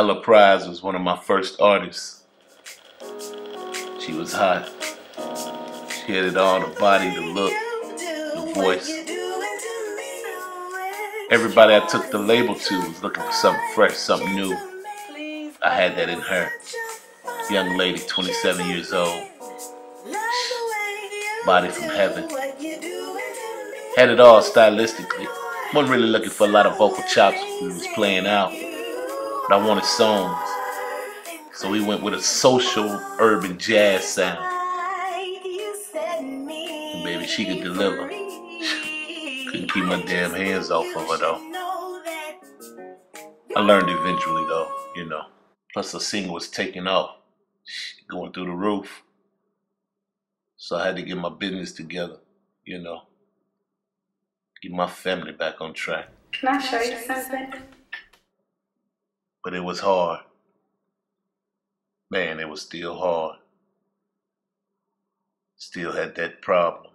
Ella Prize was one of my first artists. She was hot. She had it all, the body, the look, the voice. Everybody I took the label to was looking for something fresh, something new. I had that in her. Young lady, 27 years old. Body from heaven. Had it all stylistically. Wasn't really looking for a lot of vocal chops we was playing out. But I wanted songs. So we went with a social urban jazz sound. And baby, she could deliver. Couldn't keep my damn hands off of her though. I learned eventually though, you know. Plus the single was taking off, going through the roof. So I had to get my business together, you know. Get my family back on track. Can I show you something? But it was hard. Man, it was still hard. Still had that problem.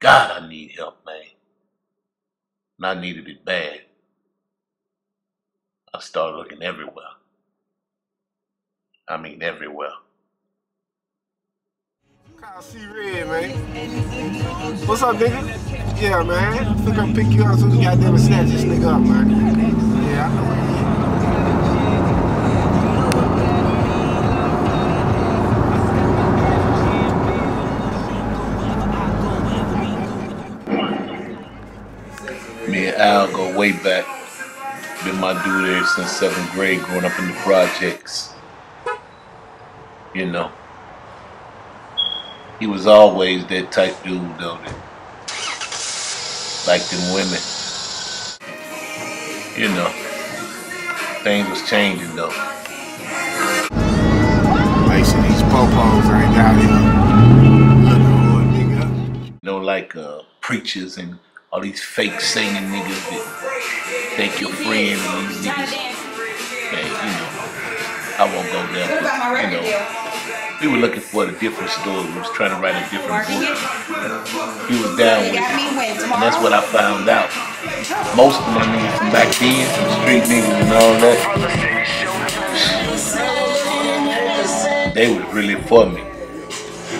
God, I need help, man. And I needed it bad. I started looking everywhere. I mean, everywhere. Kyle C. Red, man. What's up, nigga? Yeah, man. I'm finna come pick you up so we goddamn snatch this nigga up, man. Me and Al go way back. Been my dude there since seventh grade, growing up in the projects. You know. He was always that type dude though that liked them women. You know. Things was changing though. Sure these popos ain't out here looking for a nigga. You know, like uh, preachers and all these fake singing niggas that think you're friends and these niggas. Hey, you know, I won't go there. But, you know, we were looking for a different story. We was trying to write a different book. He was down with it. And that's what I found out. Most of my niggas from back then, some street niggas and all that, they was really for me.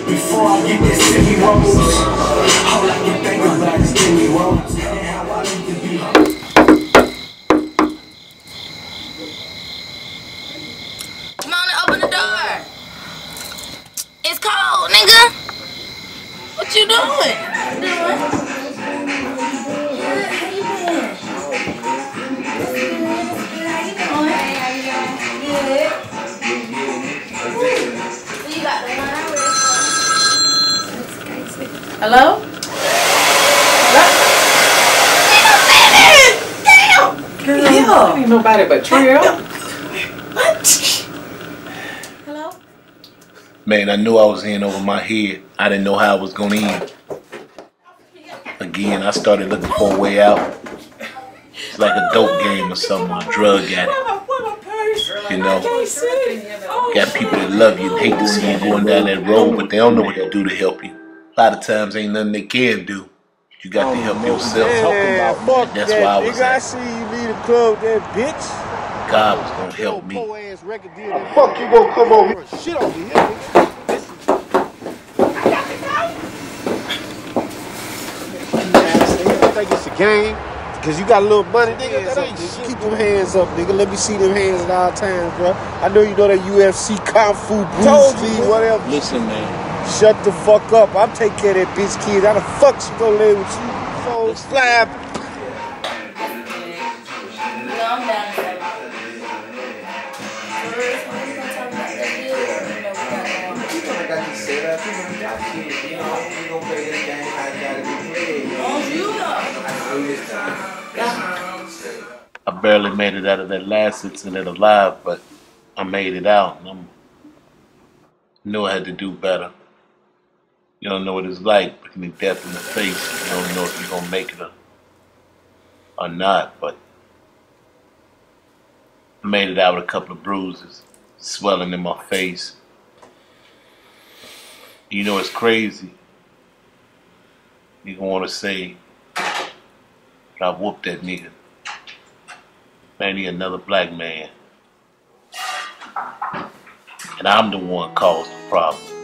Before I get this silly rose, all I can think about is Timmy Rose and how I need to be. Come on open the door. It's cold, nigga. What you doing? Hello? Damn. Girl, ain't nobody but Trill. Hello? Man, I knew I was in over my head. I didn't know how I was gonna end. Again, I started looking for a way out. It's like a dope game or something, a drug addict. You know, got people that love you and hate to see you going down that road, but they don't know what to do to help you. A lot of times ain't nothing they can do. You got to oh, help yourself. Man, fuck That's that, why I was nigga. I at. see you leave the club, that bitch. God was gonna help me. Ass record deal. that fuck you gonna come over here? Shit over here, nigga. I think it's a game. Cause you got a little money, nigga. That ain't shit. Keep them hands up, nigga. Let me see them hands at all times, bro. I know you know that UFC, Kung Fu, Bruce Lee, whatever. Listen, man. Shut the fuck up. I'm taking care of that bitch kid. How the fuck she gonna live with you? So slap. I. I. I barely made it out of that last incident alive, but I made it out. I'm knew I had to do better. You don't know what it's like looking at death in the face. You don't know if you're gonna make it or, or not. But I made it out with a couple of bruises, swelling in my face. You know it's crazy. You gonna want to say, I whooped that nigga. Man, he another black man. And I'm the one caused the problem.